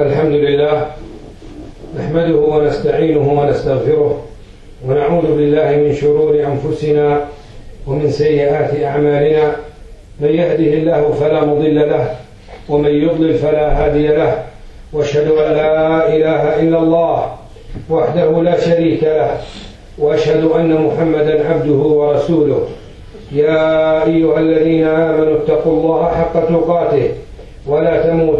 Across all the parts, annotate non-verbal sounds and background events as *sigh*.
الحمد لله نحمده ونستعينه ونستغفره ونعوذ بالله من شرور أنفسنا ومن سيئات أعمالنا. من يهده الله فلا مضل له ومن يضلل فلا هادي له. وأشهد أن لا إله إلا الله وحده لا شريك له. وأشهد أن محمدا عبده ورسوله. يا أيها الذين آمنوا اتقوا الله حق تقاته ولا تموتن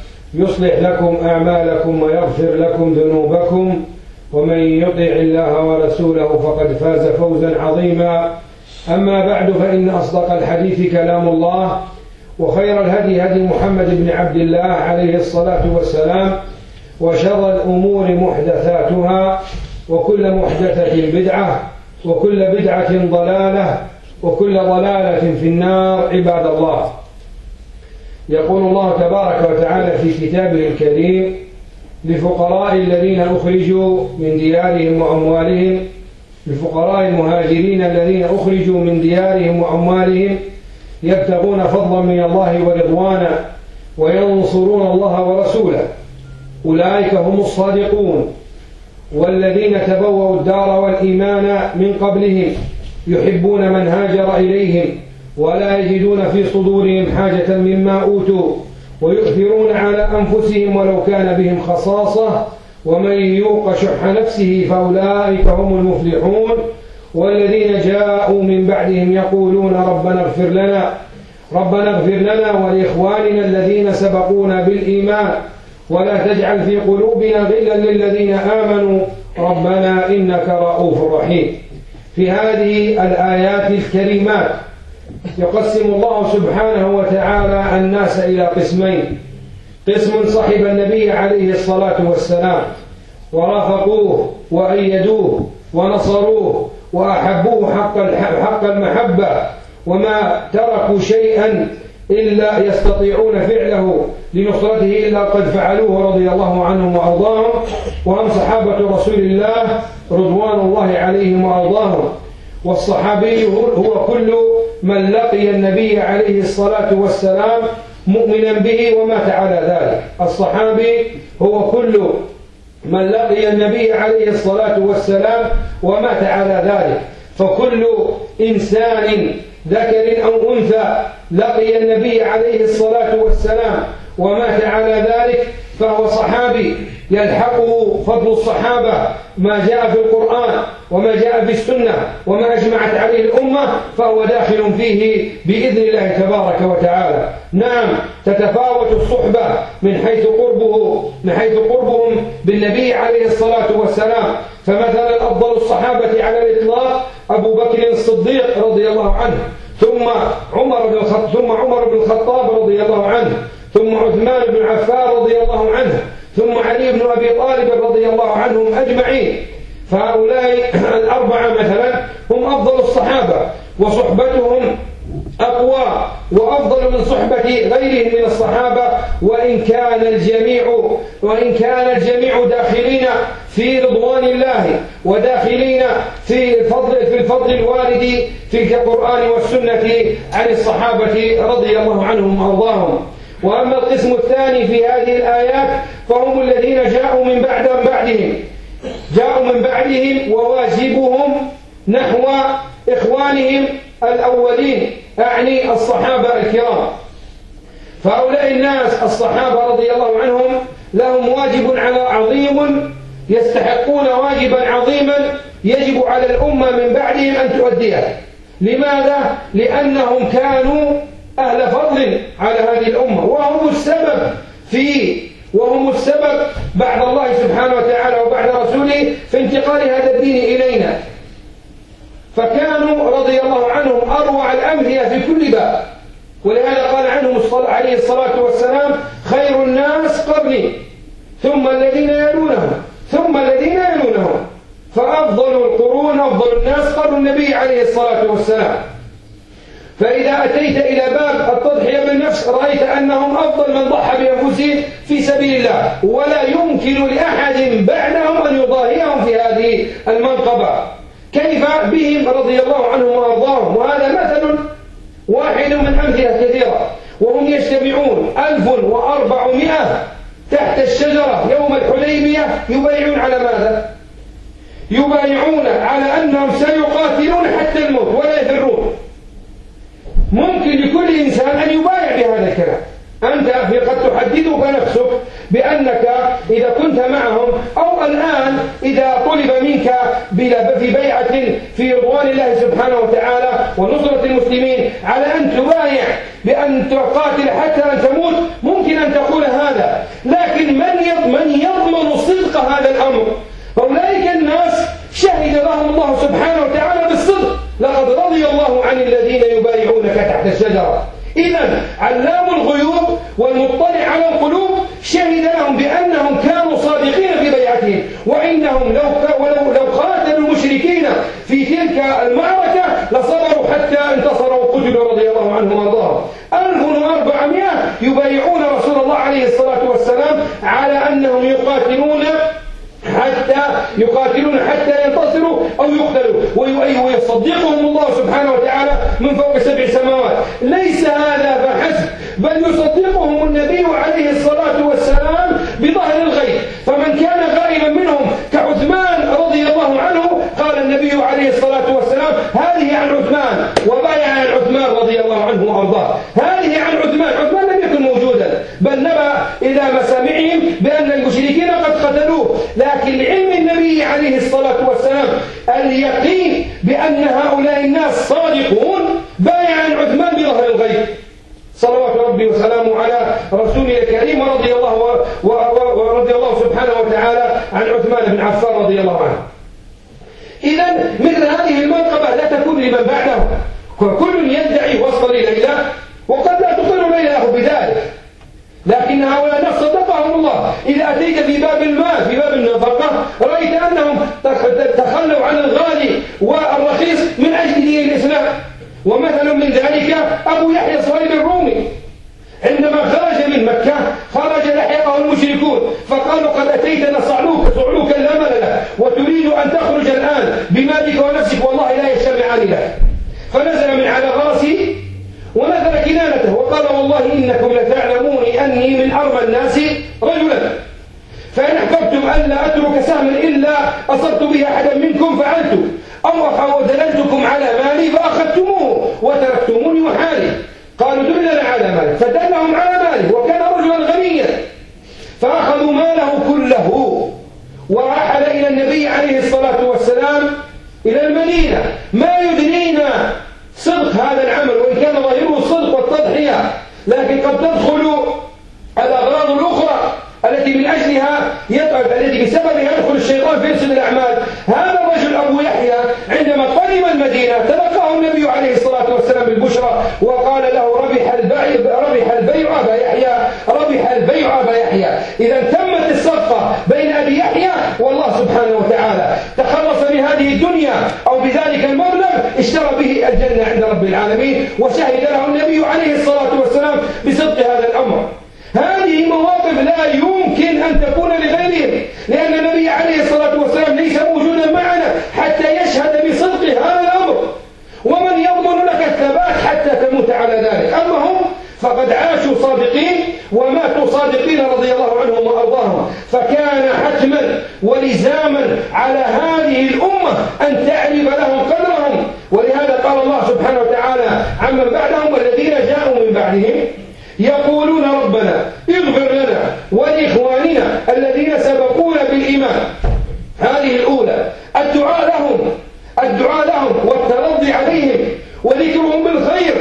يصلح لكم أعمالكم ويغفر لكم ذنوبكم. ومن يطع الله ورسوله فقد فاز فوزا عظيما. أما بعد فإن أصدق الحديث كلام الله وخير الهدي هدي محمد بن عبد الله عليه الصلاة والسلام وشر الأمور محدثاتها وكل محدثة بدعة وكل بدعة ضلالة وكل ضلالة في النار عباد الله. يقول الله تبارك وتعالى في كتابه الكريم لفقراء الذين أخرجوا من ديارهم وأموالهم لفقراء المهاجرين الذين أخرجوا من ديارهم وأموالهم يبتغون فضلا من الله ورضوانا وينصرون الله ورسوله. أولئك هم الصادقون والذين تبوأوا الدار والإيمان من قبلهم يحبون من هاجر إليهم. ولا يجدون في صدورهم حاجة مما أوتوا ويؤثرون على أنفسهم ولو كان بهم خصاصة. ومن يوق شح نفسه فأولئك هم المفلحون. والذين جاءوا من بعدهم يقولون ربنا اغفر لنا ربنا اغفر لنا ولإخواننا الذين سبقونا بالإيمان. ولا تجعل في قلوبنا غلا للذين آمنوا. ربنا إنك رؤوف رحيم. في هذه الآيات الكريمات يقسم الله سبحانه وتعالى الناس إلى قسمين. قسم صحب النبي عليه الصلاة والسلام ورافقوه وأيدوه ونصروه وأحبوه حق حق المحبة وما تركوا شيئا إلا يستطيعون فعله لنصرته إلا قد فعلوه رضي الله عنهم وأرضاهم. وهم صحابة رسول الله رضوان الله عليهم وأرضاهم. والصحابي هو كل من لقي النبي عليه الصلاة والسلام مؤمنا به ومات على ذلك. الصحابي هو كل من لقي النبي عليه الصلاة والسلام ومات على ذلك. فكل إنسان ذكر أو أنثى لقي النبي عليه الصلاة والسلام ومات على ذلك فهو صحابي يلحقه فضل الصحابة ما جاء في القرآن وما جاء في السنة وما أجمعت عليه الأمة فهو داخل فيه بإذن الله تبارك وتعالى. نعم تتفاوت الصحبة من حيث قربه من حيث قربهم بالنبي عليه الصلاة والسلام. فمثلا أفضل الصحابة على الإطلاق أبو بكر الصديق رضي الله عنه ثم عمر بن ثم عمر بن الخطاب رضي الله عنه. ثم عثمان بن عفان رضي الله عنه ثم علي بن أبي طالب رضي الله عنهم أجمعين. فهؤلاء *clears throat* الأربعة مثلا هم أفضل الصحابة وصحبتهم أقوى وأفضل من صحبة غيرهم من الصحابة. وإن كان الجميع وإن كان الجميع داخلين في رضوان الله وداخلين في الفضل في الفضل الوارد في القرآن والسنة عن الصحابة رضي الله عنهم وأرضاهم. وأما القسم الثاني في هذه الآيات فهم الذين جاءوا من بعد بعدهم. جاءوا من بعدهم وواجبهم نحو إخوانهم الأولين أعني الصحابة الكرام. فهؤلاء الناس الصحابة رضي الله عنهم لهم واجب على عظيم يستحقون واجبا عظيما يجب على الأمة من بعدهم أن تؤديه لماذا؟ لأنهم كانوا أهل فضل على هذه الأمة. وهم السبب في وهم السبب بعد الله سبحانه وتعالى وبعد رسوله في انتقال هذا الدين إلينا. فكانوا رضي الله عنهم أروع الأمثلة في كل باب. ولهذا قال عنهم عليه الصلاة والسلام خير الناس قبلي ثم الذين يلونهم ثم الذين يلونهم. فأفضل القرون أفضل الناس قرن النبي عليه الصلاة والسلام. فإذا أتيت إلى باب التضحية بالنفس رأيت أنهم أفضل من ضحى بأنفسهم في سبيل الله. ولا يمكن لأحد بعدهم أن يضاهيهم في هذه المنقبة. كيف بهم؟ رضي الله عنهم وأرضاهم. وهذا مثل واحد من أمثلة كثيرة. وهم يجتمعون ألف وأربعمائة تحت الشجرة يوم الحديبية. يبايعون على ماذا؟ يبايعون على أنهم سيقاتلون حتى الموت ولا يفرون. ممكن لكل إنسان أن يبايع بهذا الكلام. أنت قد تحددك نفسك بأنك إذا كنت معهم أو الآن إذا طلب منك في بيعة في رضوان الله سبحانه وتعالى ونصرة المسلمين على أن تبايع بأن تقاتل حتى أن تموت ممكن أن تقول هذا. لكن من من يضمن صدق هذا الأمر؟ أولئك الناس شهد لهم الله سبحانه وتعالى بالصدق. لقد رضي الله عن الذين يبايعونك تحت الشجرة. إذا علام الغيوب والمطلع على القلوب شهد لهم بأنهم كانوا صادقين في بيعتهم وإنهم لو ولو لو قاتلوا المشركين في تلك المعركة لصبروا حتى انتصروا وقتلوا رضي الله عنهم وأرضاهم. 1400 يبايعون رسول الله عليه الصلاة والسلام على أنهم يقاتلون حتى يقاتلون حتى ينتصروا أو يقتلوا ويصدقهم الله سبحانه من فوق سبع سماوات. ليس هذا فحسب بل يصدقهم النبي عليه الصلاة والسلام بظهر الغيب. فمن كان غائبا منهم كعثمان رضي الله عنه قال النبي عليه الصلاة والسلام هذه عن عثمان. وبايع عن عثمان رضي الله عنه وأرضاه؟ هذه عن عثمان. عثمان لم يكن موجودا. بل نبى إلى مسامعهم بأن المشركين قد قتلوه. لكن لعلم النبي عليه الصلاة والسلام اليقين بأن هؤلاء الناس صادقون بايع عثمان بظهر الغيب. صلوات ربي وسلامه على رسوله الكريم ورضي الله ورضي الله سبحانه وتعالى عن عثمان بن عفان رضي الله عنه. إذا مثل هذه المنقبة لا تكون لمن بعده. كل يدعي وصفا لليلى وقد لا تقر ليلى بذلك. لكن هؤلاء الناس صدقهم الله. إذا أتيت في باب المال في باب النفقة رأيت أنهم تخلوا عن الغالي والرخيص من أجل دين الإسلام ومثل من ذلك أبو يحيى صهيب الرومي عندما خرج من مكة خرج لحقه المشركون فقالوا قد أتيتنا صعلوك صعلوكا لا مال له وتريد أن تخرج الآن بمالك ونفسك والله لا يجتمعان لك فنزل من على فرسه ونزل كنانته وقال والله إنكم لتعلمون أني من أرمى الناس رجلا فإن أحببتم أترك سهما إلا أصبت به أحدا منكم فعلت أو دللتكم على مالي فأخذتموه وتركتموني وحالي. قالوا دلنا على مالك. فدلهم على ماله وكان رجلا غنيا فأخذوا ماله كله ورحل إلى النبي عليه الصلاة والسلام إلى المدينة ما يدرينا صدق هذا العمل وإن كان ظاهره الصدق والتضحية لكن قد تدخل الأغراض الأخرى التي من أجلها يدعو التي بسببها يدخل الشيطان في يفسد الأعمال هذا الرجل أبو يحيى عندما قدم المدينة. تلقاه النبي عليه الصلاة والسلام بالبشرى وقال له ربح البيع ربح البيع أبا يحيى. ربح البيع أبا يحيى. إذا تمت الصفقة بين أبي يحيى والله سبحانه وتعالى تخلص بهذه الدنيا أو بذلك المبلغ اشترى به الجنة عند رب العالمين. وشهد له النبي عليه الصلاة والسلام بصدق هذا الأمر هذه مواقف لا يمكن أن تكون لغيرهم لأن النبي عليه الصلاة والسلام ليس موجودا معنا حتى يشهد بصدق هذا الأمر ومن يضمن لك الثبات حتى تموت على ذلك أما هم فقد عاشوا صادقين وماتوا صادقين رضي الله عنهم وأرضاهم فكان حتما ولزاما على هذه الأمة أن تعرف لهم قدرهم ولهذا قال الله سبحانه وتعالى عمن بعدهم والذين جاءوا من بعدهم يقولون ربنا اغفر لنا ولإخواننا الذين سبقونا بالإيمان هذه الأولى الدعاء لهم الدعاء لهم والترضي عليهم وذكرهم بالخير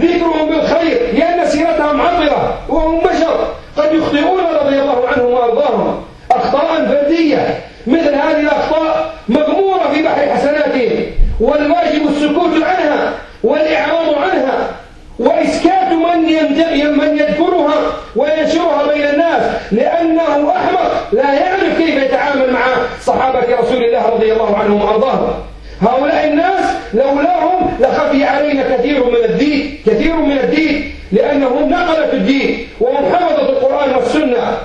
ذكرهم بالخير لأن سيرتهم عطرة وهم بشر قد يخطئون رضي الله عنهم وأرضاهم أخطاء فردية مثل هذه الأخطاء مغمورة في بحر حسناتهم والواجب السكوت عنها والإعراض عنها وإسكات من من يذكرها وينشرها بين الناس لأنه يعرف كيف يتعامل مع صحابة رسول الله رضي الله عنهم وأرضاهم. هؤلاء الناس لولاهم لخفي علينا كثير من الدين كثير من الدين لأنهم نقلة الدين وهم حفظة القرآن والسنة.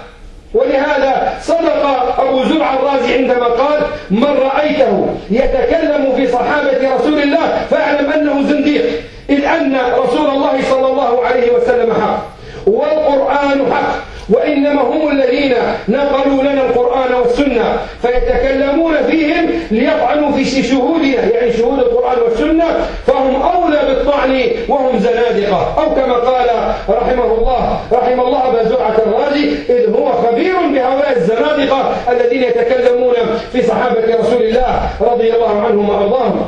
ولهذا صدق أبو زرع الرازي عندما قال من رأيته يتكلم في صحابة رسول الله فاعلم أنه زنديق إذ أن رسول الله صلى الله عليه وسلم حق والقرآن حق وإنما هم الذين نقلوا لنا القرآن والسنة فيتكلمون فيهم ليطعنوا في شهودنا يعني شهود القرآن والسنة فهم أولى بالطعن وهم زنادقة. أو كما قال رحمه الله رحم الله أبا زرعة الرازي إذ هو خبير بهؤلاء الزنادقة الذين يتكلمون في صحابة رسول الله رضي الله عنهم وأرضاهم.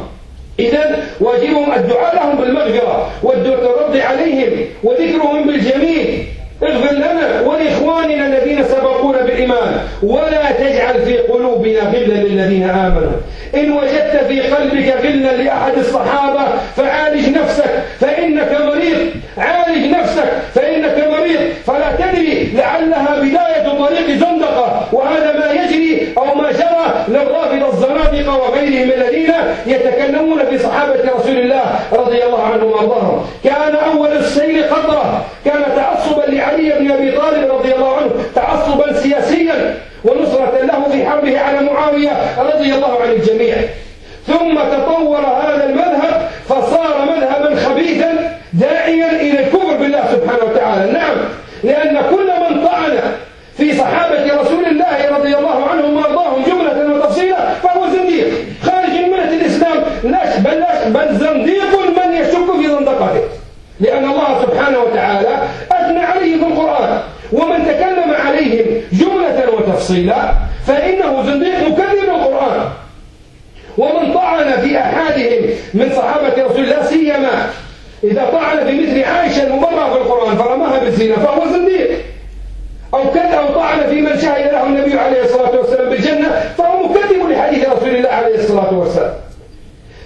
إذا واجبهم الدعاء لهم بالمغفرة والرد عليهم وذكرهم بالجميل. اغفر لنا ولإخواننا الذين سبقونا بالإيمان ولا تجعل في قلوبنا غلا للذين آمنوا. إن وجدت في قلبك غلا لأحد الصحابة فعالج نفسك فإنك مريض. عالج نفسك فإنك مريض. فلا تدري لعلها بداية طريق زندقة. وهذا ما يجري أو ما جرى للرافضة الزنادقة وغيرهم الذين يتكلمون في صحابة رسول الله رضي الله عنهم وأرضاهم. كان أول السير خطرة كان تعصبا لعلي بن أبي طالب رضي الله عنه تعصبا سياسيا ونصرة له في حربه على معاوية رضي الله عن الجميع ثم تطور هذا المذهب فصار مذهبا خبيثا داعيا إلى الكفر بالله سبحانه وتعالى نعم لأن كل من طعن في صحابة رسول الله رضي الله عنهم وارضاهم جملة وتفصيلا فهو زنديق خارج من ملة الإسلام لا بل, بل زنديق من يشك في زندقته لأن الله سبحانه وتعالى أثنى عليه في القرآن ومن تكلم عليهم جملة وتفصيلا فإنه زنديق مكذب القرآن ومن طعن في أحدهم من صحابة رسول الله سيما إذا طعن في مثل عائشة المبرأة في القرآن فرماها بالزنا فهو زنديق أو كذا أو طعن في من شهد له النبي عليه الصلاة والسلام بالجنة فهو مكذب لحديث رسول الله عليه الصلاة والسلام.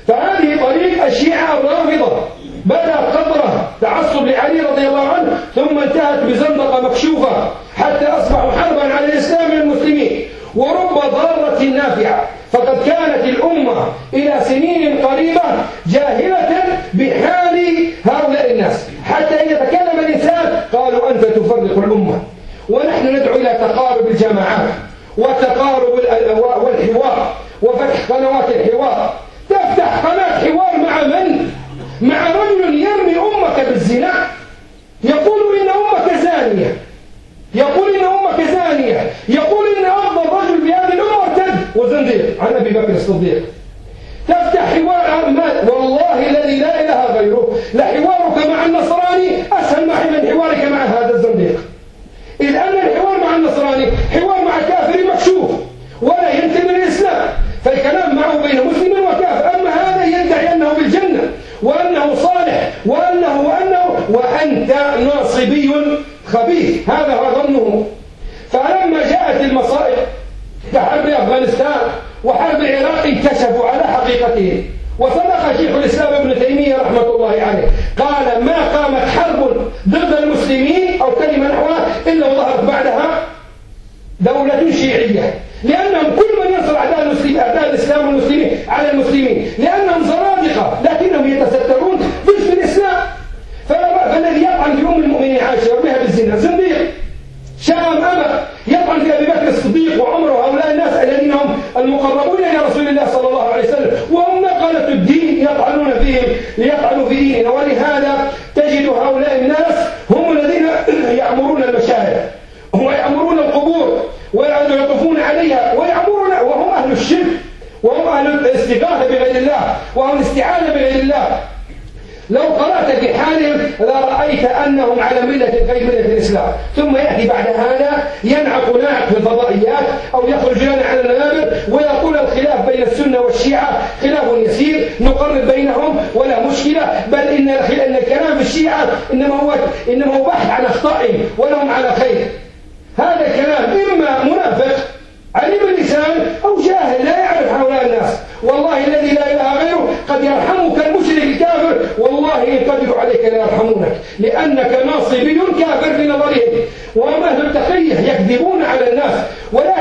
فهذه طريق الشيعة الرافضة. بدأت خطرة تعصب لعلي رضي الله عنه ثم انتهت بزندقة مكشوفة حتى أصبحوا حربا على الإسلام والمسلمين ورب ضارة نافعة. فقد كانت الأمة إلى سنين قريبة جاهلة بحال هؤلاء الناس. حتى إذا تكلم الإنسان قالوا أنت تفرق الأمة. ونحن ندعو إلى تقارب الجماعات وتقارب والحوار وفتح قنوات الحوار. تفتح قناة حوار مع من؟ مع رجل يرمي أمك بالزنا؟ يقول إن أمك زانية. يقول إن أمك زانية. يقول إن أفضل رجل في هذه الأمة ارتد. وزنديق عن أبي بكر الصديق. تفتح حوار والله الذي لا إله غيره. لحوارك مع النصراني أسهل من حوارك مع هذا الزنديق إذ أن الحوار مع النصراني حوار مع كافر مكشوف ولا ينتمي للإسلام فالكلام معه بين مسلم وكافر أما هذا يدعي أنه بالجنة وأنه صالح وأنه وأنه وأنت ناصبي خبيث. هذا هو ظنه. فلما جاءت المصائب كحرب أفغانستان وحرب العراق انكشفوا على حقيقتهم وصدق شيخ الإسلام ابن تيمية رحمة الله عليه قال ما قامت حرب ضد المسلمين أو كلمة نحوها إلا وظهرت بعدها دولة شيعية لأنهم كل من ينصر أعداء المسلمين أعداء الإسلام والمسلمين على المسلمين لأنهم زنادقة لكنهم يتسترون باسم الإسلام فالذي يطعن في أم المؤمنين عائشة يرميها بالزنا زنديق شام أبا يطعن في أبي بكر الصديق وعمر وهؤلاء الناس الذين هم المقربون إلى رسول الله صلى الله عليه وسلم وهم نقلة الدين فيهم ليطعنوا في ديننا ولهذا تجد هؤلاء الناس هم الذين يعمرون المشاهد. ويعمرون القبور ويطوفون عليها ويعمرون وهم أهل الشرك. وهم أهل الاستغاثة بغير الله. وهم الاستعانة بغير الله. لو قرأت في حالهم لرأيت أنهم على ملة غير ملة الإسلام. ثم يأتي بعد هذا ينعق ناعق في الفضائيات أو يخرج لنا على المنابر ويقول الخلاف بين السنة والشيعة خلاف يسير. نقرب بينهم في الشيعة إنما هو إنما هو بحث عن أخطائهم ولهم على خير. هذا الكلام إما منافق عليم اللسان أو جاهل لا يعرف هؤلاء الناس. والله الذي لا إله غيره قد يرحمك المشرك الكافر. والله إن قدروا عليك لا يرحمونك لأنك ناصبي كافر في نظرهم وهم أهل التقية يكذبون على الناس ولكن